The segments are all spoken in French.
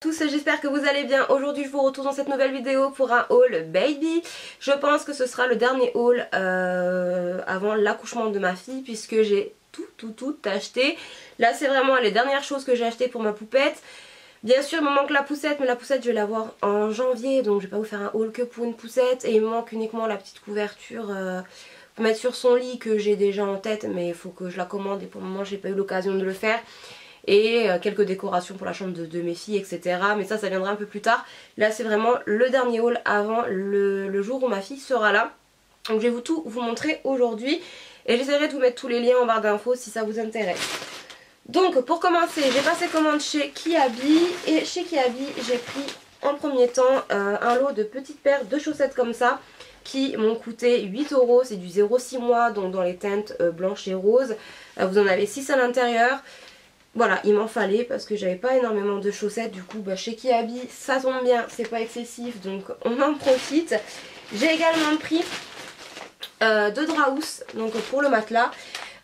tous, j'espère que vous allez bien. Aujourd'hui, je vous retrouve dans cette nouvelle vidéo pour un haul baby. Je pense que ce sera le dernier haul euh, avant l'accouchement de ma fille puisque j'ai tout, tout, tout acheté. Là, c'est vraiment les dernières choses que j'ai achetées pour ma poupette. Bien sûr, il me manque la poussette, mais la poussette, je vais l'avoir en janvier, donc je vais pas vous faire un haul que pour une poussette. Et il me manque uniquement la petite couverture euh, pour mettre sur son lit que j'ai déjà en tête, mais il faut que je la commande et pour le moment, j'ai pas eu l'occasion de le faire et euh, quelques décorations pour la chambre de, mes filles etc mais ça ça viendra un peu plus tard. Là c'est vraiment le dernier haul avant le, jour où ma fille sera là. Donc je vais vous tout vous montrer aujourd'hui. Et j'essaierai de vous mettre tous les liens en barre d'infos si ça vous intéresse. Donc pour commencer j'ai passé commande chez Kiabi. Et chez Kiabi j'ai pris en premier temps euh, un lot de petites paires de chaussettes comme ça qui m'ont coûté 8 euros, c'est du 0,6 mois donc dans les teintes euh, blanches et roses, vous en avez 6 à l'intérieur, voilà, il m'en fallait parce que j'avais pas énormément de chaussettes. Du coup, bah, chez Kiabi, ça tombe bien, c'est pas excessif, donc on en profite. J'ai également pris euh, deux draps donc pour le matelas.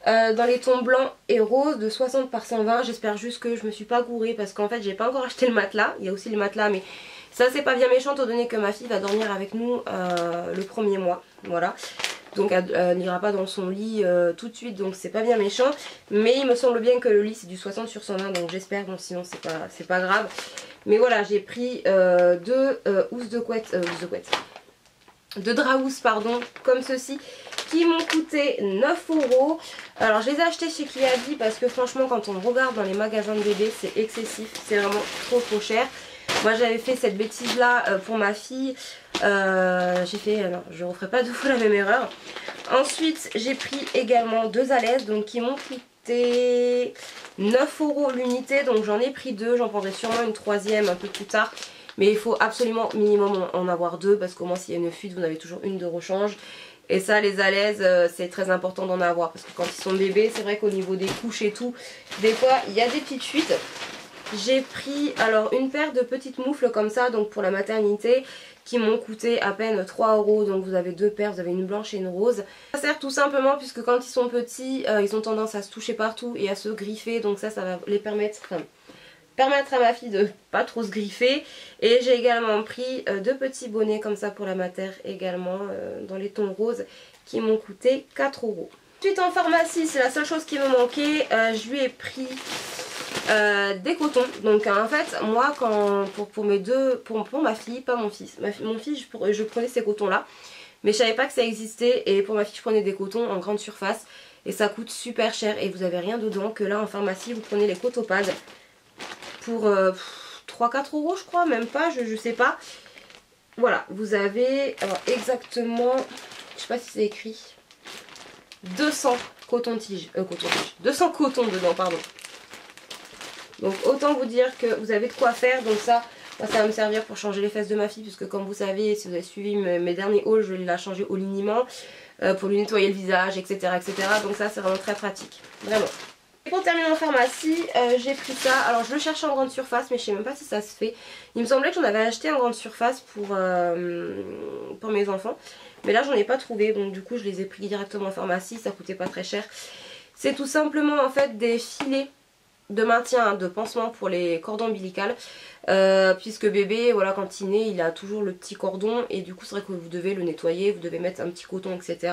Euh, dans les tons blancs et roses de 60 par 120 j'espère juste que je me suis pas gourée parce qu'en fait j'ai pas encore acheté le matelas il y a aussi le matelas mais ça c'est pas bien méchant étant donné que ma fille va dormir avec nous euh, le premier mois voilà donc elle, n'ira pas dans son lit euh, tout de suite donc c'est pas bien méchant. Mais il me semble bien que le lit c'est du 60 sur 120 donc j'espère bon sinon c'est pas, pas grave. Mais voilà j'ai pris euh, deux euh, housses de couette, housses de couette. Deux draps pardon comme ceci qui m'ont coûté 9 euros. Alors je les ai achetés chez Kiabi parce que franchement quand on regarde dans les magasins de bébés c'est excessif c'est vraiment trop trop cher. Moi j'avais fait cette bêtise là pour ma fille. Euh, j'ai fait, non je ne referai pas deux fois la même erreur. Ensuite j'ai pris également deux alaises donc qui m'ont coûté 9 euros l'unité. Donc j'en ai pris deux, j'en prendrai sûrement une troisième un peu plus tard. Mais il faut absolument minimum en avoir deux parce qu'au moins s'il y a une fuite vous avez toujours une de rechange. Et ça les alaises euh, c'est très important d'en avoir parce que quand ils sont bébés c'est vrai qu'au niveau des couches et tout des fois il y a des petites fuites. J'ai pris alors une paire de petites moufles comme ça donc pour la maternité qui m'ont coûté à peine 3 euros donc vous avez deux paires, vous avez une blanche et une rose. Ça sert tout simplement puisque quand ils sont petits euh, ils ont tendance à se toucher partout et à se griffer donc ça ça va les permettre, à ma fille de pas trop se griffer et j'ai également pris euh, deux petits bonnets comme ça pour la mater également euh, dans les tons roses qui m'ont coûté 4 euros. Ensuite en pharmacie c'est la seule chose qui me manquait, je lui ai pris euh, des cotons. Donc en fait, moi, quand pour, pour mes deux, pour, pour, ma fille, pas mon fils. mon fils, je, prenais ces cotons-là, mais je savais pas que ça existait. Et pour ma fille, je prenais des cotons en grande surface et ça coûte super cher et vous avez rien dedans. Que là, en pharmacie, vous prenez les cotopads pour 3-4 euh, euros, je crois, même pas, je, je sais pas. Voilà, vous avez exactement, je sais pas si c'est écrit, 200 coton-tiges, euh, coton-tiges, 200 cotons dedans, pardon. Donc autant vous dire que vous avez de quoi faire. Donc ça, ça va me servir pour changer les fesses de ma fille. Puisque comme vous savez, si vous avez suivi mes, derniers hauls, je vais la changer au liniment. Euh, pour lui nettoyer le visage, etc. etc. Donc ça c'est vraiment très pratique. Vraiment. Et pour terminer en pharmacie, euh, j'ai pris ça. Alors je le cherchais en grande surface, mais je sais même pas si ça se fait. Il me semblait que j'en avais acheté en grande surface pour, euh, pour mes enfants. Mais là j'en ai pas trouvé, donc du coup je les ai pris directement en pharmacie, ça coûtait pas très cher. C'est tout simplement en fait des filets de maintien de pansement pour les cordons ombilicales. Euh, puisque bébé voilà quand il naît il a toujours le petit cordon. Et du coup c'est vrai que vous devez le nettoyer vous devez mettre un petit coton etc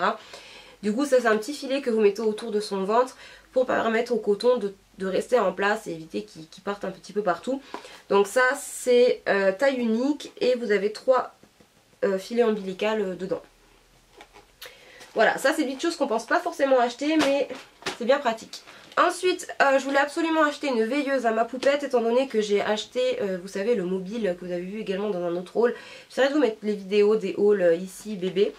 du coup ça c'est un petit filet que vous mettez autour de son ventre pour permettre au coton de, rester en place et éviter qu'il parte un petit peu partout. Donc ça c'est euh, taille unique et vous avez trois euh, filets ombilicales dedans. Voilà ça c'est des choses qu'on pense pas forcément acheter mais c'est bien pratique Ensuite, euh, je voulais absolument acheter une veilleuse à ma poupette étant donné que j'ai acheté, euh, vous savez, le mobile que vous avez vu également dans un autre haul. J'essaierai de vous mettre les vidéos des hauls euh, ici, bébé.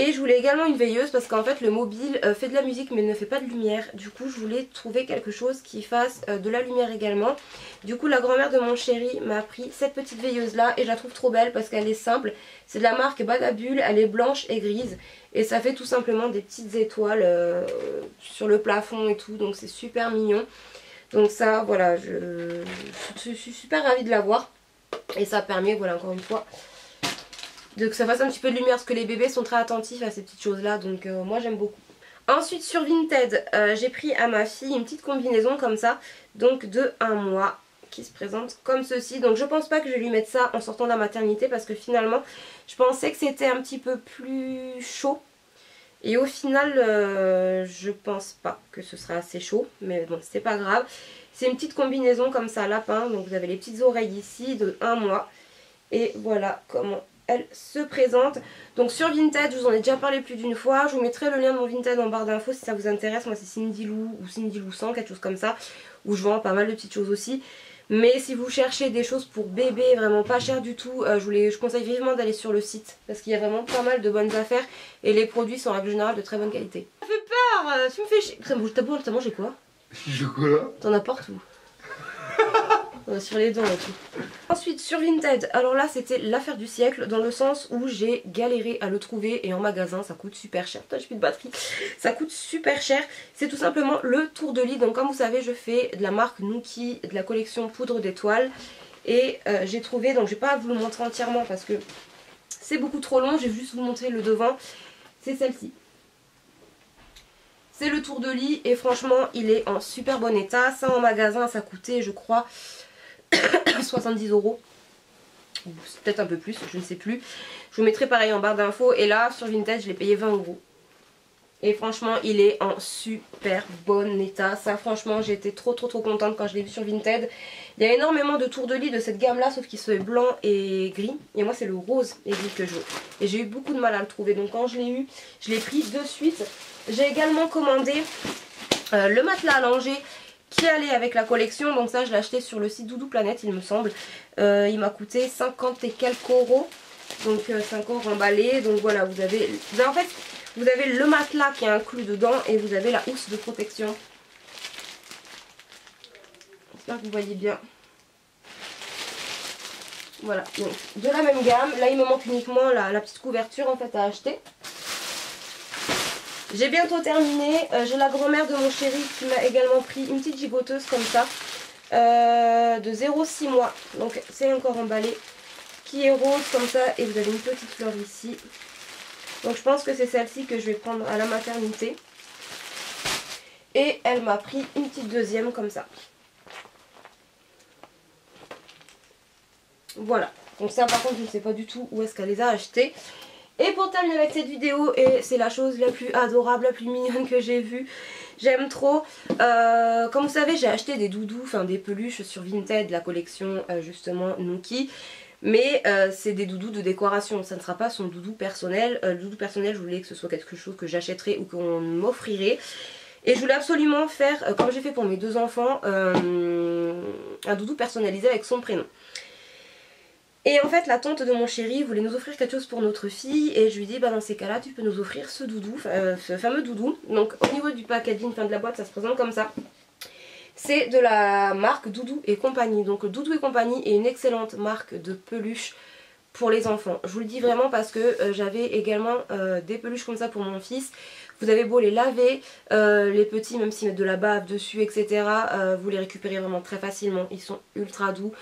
Et je voulais également une veilleuse parce qu'en fait le mobile fait de la musique mais ne fait pas de lumière. Du coup je voulais trouver quelque chose qui fasse de la lumière également. Du coup la grand-mère de mon chéri m'a pris cette petite veilleuse là et je la trouve trop belle parce qu'elle est simple. C'est de la marque Badabule, elle est blanche et grise et ça fait tout simplement des petites étoiles euh, sur le plafond et tout. Donc c'est super mignon. Donc ça, voilà, je, suis super ravie de l'avoir. Et ça permet, voilà, encore une fois, que ça fasse un petit peu de lumière. Parce que les bébés sont très attentifs à ces petites choses-là. Donc euh, moi j'aime beaucoup. Ensuite sur Vinted, euh, j'ai pris à ma fille une petite combinaison comme ça. Donc de un mois qui se présente comme ceci. Donc je pense pas que je vais lui mettre ça en sortant de la maternité parce que finalement je pensais que c'était un petit peu plus chaud. Et au final euh, je pense pas que ce sera assez chaud mais bon c'est pas grave. C'est une petite combinaison comme ça lapin donc vous avez les petites oreilles ici de 1 mois. Et voilà comment elle se présente. Donc sur Vinted, je vous en ai déjà parlé plus d'une fois. Je vous mettrai le lien de mon Vinted en barre d'infos si ça vous intéresse. Moi c'est Cindy Lou ou Cindy Lou 100, quelque chose comme ça. Où je vends pas mal de petites choses aussi. Mais si vous cherchez des choses pour bébé vraiment pas cher du tout, euh, je, vous je conseille vivement d'aller sur le site. Parce qu'il y a vraiment pas mal de bonnes affaires. Et les produits sont en règle générale de très bonne qualité. Ça fait peur euh, Tu me fais chier T'as mangé quoi? Du chocolat T'en as partout sur les dents et tout. Ensuite sur Vinted, alors là c'était l'affaire du siècle dans le sens où j'ai galéré à le trouver et en magasin ça coûte super cher. Putain j'ai plus de batterie. Ça coûte super cher. C'est tout simplement le tour de lit. Donc comme vous savez je fais de la marque Nuki, de la collection poudre d'étoiles. Et euh, j'ai trouvé, donc je vais pas vous le montrer entièrement parce que c'est beaucoup trop long. Je vais juste vous montrer le devant. C'est celle-ci. C'est le tour de lit et franchement il est en super bon état. Ça en magasin ça coûtait je crois 70 euros. Peut-être un peu plus, je ne sais plus. Je vous mettrai pareil en barre d'infos. Et là, sur Vintage, je l'ai payé 20 euros. Et franchement, il est en super bon état. Ça, franchement, j'ai été trop trop trop contente quand je l'ai vu sur Vinted. Il y a énormément de tours de lit de cette gamme-là, sauf qu'il soit blanc et gris. Et moi, c'est le rose et gris que je veux. Et j'ai eu beaucoup de mal à le trouver. Donc quand je l'ai eu, je l'ai pris de suite. J'ai également commandé euh, le matelas allongé qui allait avec la collection. Donc ça je l'ai acheté sur le site Doudou Planète il me semble. Euh, il m'a coûté 50 et quelques euros. Donc 5 euh, euros emballé. Donc voilà vous avez, en fait vous avez le matelas qui est inclus dedans et vous avez la housse de protection. J'espère que vous voyez bien. Voilà, donc de la même gamme. Là il me manque uniquement la, la petite couverture en fait à acheter. J'ai bientôt terminé. Euh, j'ai la grand-mère de mon chéri qui m'a également pris une petite gigoteuse comme ça. Euh, de 0,6 mois. Donc c'est encore emballé. Qui est rose comme ça. Et vous avez une petite fleur ici. Donc je pense que c'est celle-ci que je vais prendre à la maternité. Et elle m'a pris une petite deuxième comme ça. Voilà. Donc ça par contre je ne sais pas du tout où est-ce qu'elle les a achetées. Et pour terminer avec cette vidéo, et c'est la chose la plus adorable, la plus mignonne que j'ai vue, j'aime trop. Euh, comme vous savez, j'ai acheté des doudous, enfin des peluches sur Vinted, la collection euh, justement Nuki. Mais euh, c'est des doudous de décoration, ça ne sera pas son doudou personnel. le doudou personnel, je voulais que ce soit quelque chose que j'achèterais ou qu'on m'offrirait. Et je voulais absolument faire, comme j'ai fait pour mes deux enfants, un doudou personnalisé avec son prénom. Et en fait la tante de mon chéri voulait nous offrir quelque chose pour notre fille et je lui dis bah dans ces cas là tu peux nous offrir ce doudou, euh, ce fameux doudou. Donc au niveau du packaging, fin de la boîte ça se présente comme ça. C'est de la marque Doudou et compagnie. Donc Doudou et compagnie est une excellente marque de peluche pour les enfants. Je vous le dis vraiment parce que euh, j'avais également euh, des peluches comme ça pour mon fils. Vous avez beau les laver, les petits même s'ils mettent de la bave dessus etc. vous les récupérez vraiment très facilement. Ils sont ultra doux.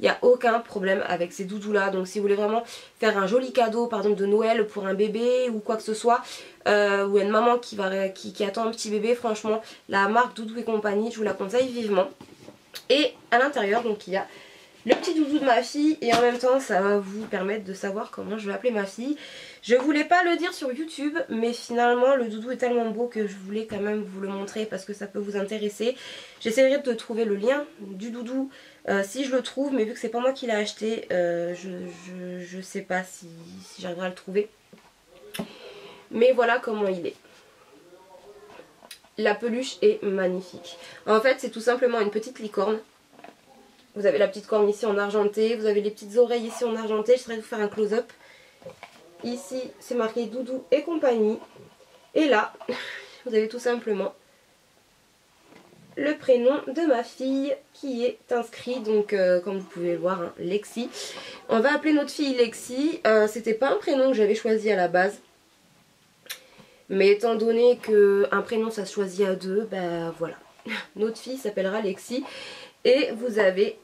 Il n'y a aucun problème avec ces doudous là. Donc si vous voulez vraiment faire un joli cadeau par exemple de Noël pour un bébé ou quoi que ce soit. Euh, ou une maman qui, va, qui, attend un petit bébé. Franchement la marque Doudou et compagnie je vous la conseille vivement. Et à l'intérieur donc il y a le petit doudou de ma fille et en même temps ça va vous permettre de savoir comment je vais appeler ma fille. Je voulais pas le dire sur YouTube mais finalement le doudou est tellement beau que je voulais quand même vous le montrer parce que ça peut vous intéresser. J'essaierai de trouver le lien du doudou euh, si je le trouve mais vu que c'est pas moi qui l'ai acheté euh, je, je, sais pas si, si j'arriverai à le trouver. Mais voilà comment il est. La peluche est magnifique. En fait c'est tout simplement une petite licorne vous avez la petite corne ici en argenté. Vous avez les petites oreilles ici en argenté. Je de vous faire un close-up. Ici, c'est marqué Doudou et compagnie. Et là, vous avez tout simplement le prénom de ma fille qui est inscrit. Donc, euh, comme vous pouvez le voir, hein, Lexi. On va appeler notre fille Lexi. Euh, C'était pas un prénom que j'avais choisi à la base. Mais étant donné qu'un prénom ça se choisit à deux, ben voilà. Notre fille s'appellera Lexi. Et vous avez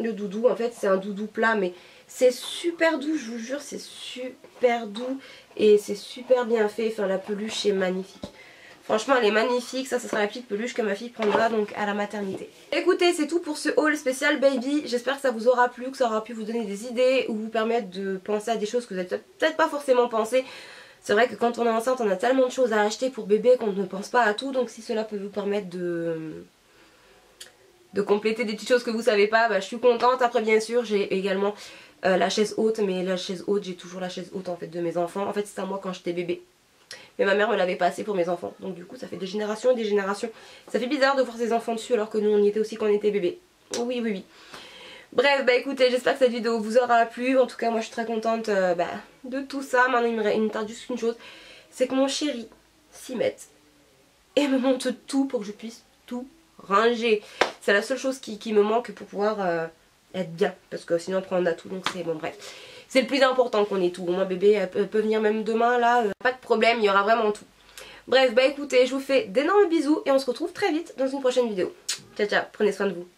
le doudou. En fait, c'est un doudou plat, mais c'est super doux, je vous jure, c'est super doux et c'est super bien fait. Enfin, la peluche est magnifique. Franchement elle est magnifique, ça ce sera la petite peluche que ma fille prendra donc à la maternité. Écoutez c'est tout pour ce haul spécial baby, j'espère que ça vous aura plu, que ça aura pu vous donner des idées ou vous permettre de penser à des choses que vous n'avez peut-être pas forcément pensé. C'est vrai que quand on est enceinte on a tellement de choses à acheter pour bébé qu'on ne pense pas à tout donc si cela peut vous permettre de de compléter des petites choses que vous savez pas, bah, je suis contente. Après bien sûr j'ai également euh, la chaise haute, mais la chaise haute j'ai toujours la chaise haute en fait de mes enfants. En fait c'est à moi quand j'étais bébé. Mais ma mère me l'avait pas assez pour mes enfants. Donc du coup ça fait des générations et des générations. Ça fait bizarre de voir ses enfants dessus alors que nous on y était aussi quand on était bébé. Oui oui oui. Bref bah écoutez j'espère que cette vidéo vous aura plu. En tout cas moi je suis très contente euh, bah, de tout ça. Maintenant il me, tarde juste une chose. C'est que mon chéri s'y mette et me monte tout pour que je puisse tout ranger. C'est la seule chose qui, me manque pour pouvoir euh, être bien. Parce que sinon après on a tout donc c'est bon bref. C'est le plus important qu'on ait tout. Moi bébé peut venir même demain là, euh, pas de problème, il y aura vraiment tout. Bref bah écoutez je vous fais d'énormes bisous et on se retrouve très vite dans une prochaine vidéo. Ciao ciao, prenez soin de vous.